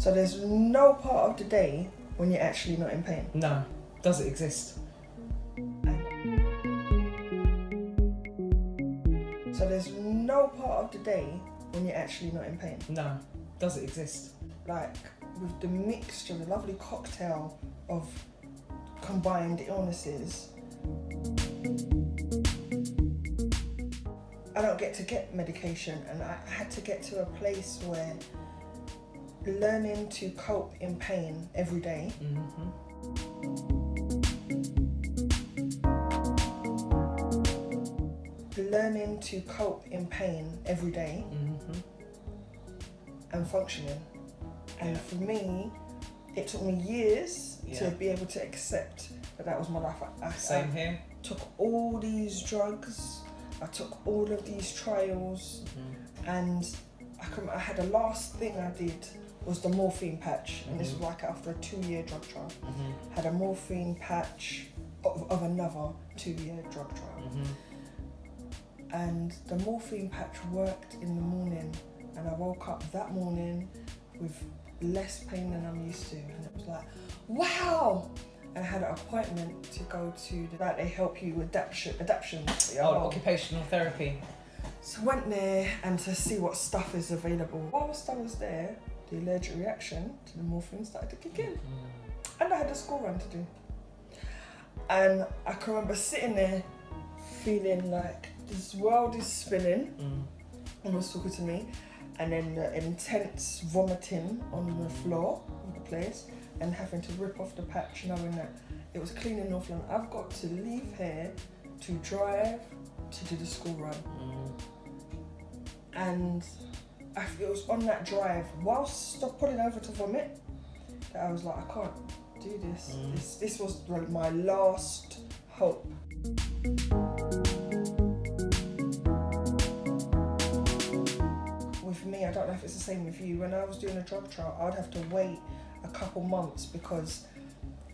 So there's no part of the day when you're actually not in pain. No. Does it exist? So there's no part of the day when you're actually not in pain. No. Does it exist? Like with the mixture, the lovely cocktail of combined illnesses. I don't get to get medication, and I had to get to a place where learning to cope in pain every day Mm-hmm. learning to cope in pain every day Mm-hmm. and functioning. And for me, it took me years to be able to accept that that was my life. I, Same I here. took all these drugs, I took all of these trials, Mhm. and I, can, I had the last thing I did was the morphine patch, and this was like after a two-year drug trial. Mhm. Had a morphine patch of, of another two-year drug trial. Mhm. and the morphine patch worked in the morning and I woke up that morning with less pain than I'm used to and it was like wow and I had an appointment to go to the, like they help you with adaptation adaption for your Oh, occupational therapy. so went there and to see what stuff is available whilst I was there the allergic reaction to the morphine started to kick in Mm. and I had a school run to do. And I can remember sitting there feeling like this world is spinning Mm. and was talking to me, and then the intense vomiting on the floor of the place, and having to rip off the patch, knowing that it was clean in North London. I've got to leave here to drive to do the school run, Mm. and it was on that drive whilst pulling over to vomit that I was like, I can't do this. Mm. This this was like my last hope. With me, I don't know if it's the same with you. When I was doing a drug trial, I'd have to wait a couple months because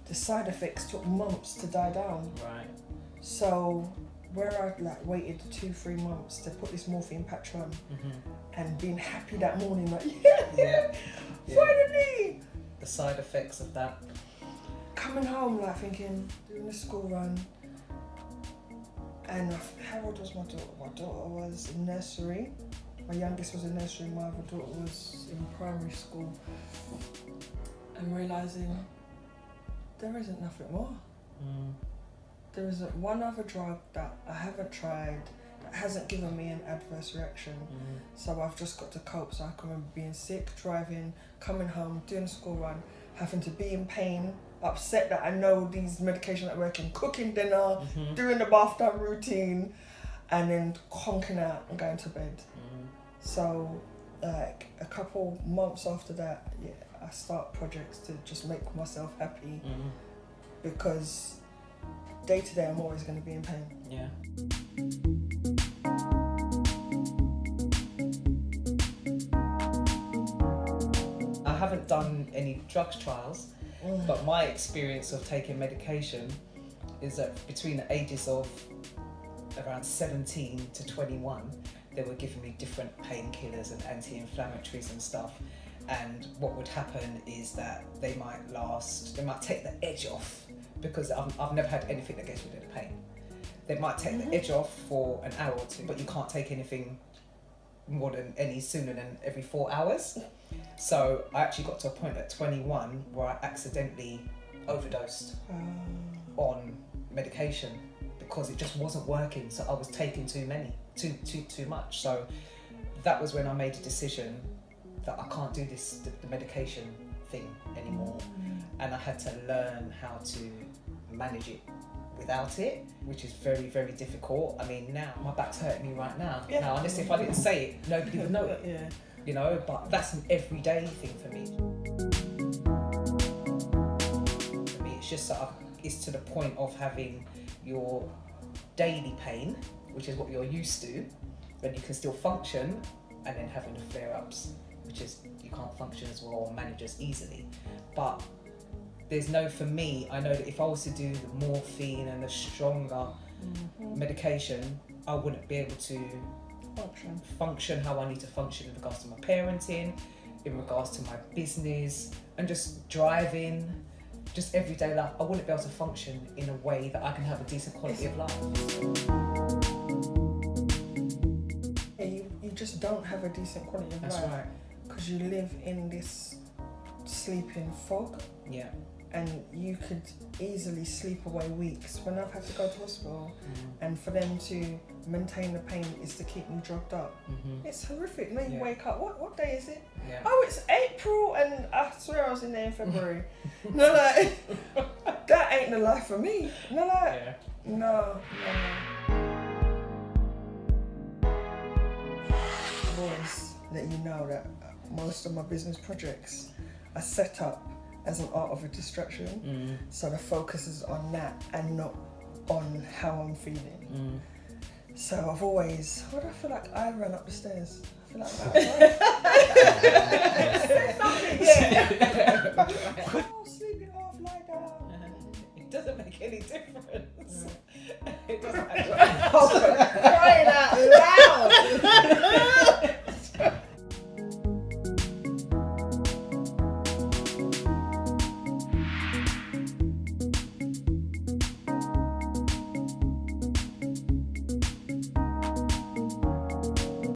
the side effects took months to die down. Right. So where I'd like waited two, three months to put this morphine patch on Mm-hmm. and being happy that morning, like yeah, Yeah. yeah. finally The side effects of that. coming home, like thinking doing the school run. And how old was my daughter? My daughter was in nursery. My youngest was in nursery. My other daughter was in primary school. And realizing there isn't nothing more. Mm. There isn't one other drug that I haven't tried that hasn't given me an adverse reaction. Mm. So I've just got to cope. So I can remember being sick, driving, coming home, doing a school run, having to be in pain, upset that I know these medications are working, cooking dinner, Mhm. doing the bath time routine, and then conking out and going to bed. Mm. So, like a couple months after that, yeah, I start projects to just make myself happy Mm. because day to day I'm always going to be in pain. Yeah. I haven't done any drugs trials, Mm. but my experience of taking medication is that between the ages of around 17 to 21, they were giving me different painkillers and anti-inflammatories and stuff. And what would happen is that they might last, they might take the edge off because I've, I've never had anything that gets rid of the pain. They might take Mhm. the edge off for an hour or two, but you can't take anything more than any sooner than every four hours. So I actually got to a point at 21 where I accidentally overdosed Um, on medication because it just wasn't working. So I was taking too many, too too too much. So that was when I made a decision that I can't do this the, the medication thing anymore, mm. and I had to learn how to manage it without it, which is very very difficult. I mean now my back's hurting me right now. Yeah. Now honestly, if I didn't say it, nobody would know it Yeah. you know, but that's an everyday thing for me. For me, it's just that I've, it's to the point of having your daily pain, which is what you're used to, then you can still function, and then having the flare ups, which is you can't function as well or manage as easily. But there's no, for me, I know that if I was to do the morphine and the stronger Mhm. medication, I wouldn't be able to Function. function how I need to function in regards to my parenting, in regards to my business and just driving, just everyday life. I wouldn't be able to function in a way that I can have a decent quality of life. Yeah, you, you just don't have a decent quality of That's life right. Because you live in this sleeping fog Yeah. and you could easily sleep away weeks. When I've had to go to hospital Mm-hmm. and for them to maintain the pain is to keep me drugged up. hmm It's horrific. Then you Yeah. wake up, what, what day is it? Yeah. Oh, it's April and I swear I was in there in February. no, like, that ain't the life for me. No, like, Yeah. no, no, no. I've let you know that most of my business projects are set up as an art of a distraction. Mm. So the focus is on that and not on how I'm feeling. Mm. So I've always, what do I feel like I ran up the stairs? I feel like I'm oh, sleeping off, lie down. It doesn't make any difference. It doesn't. Crying out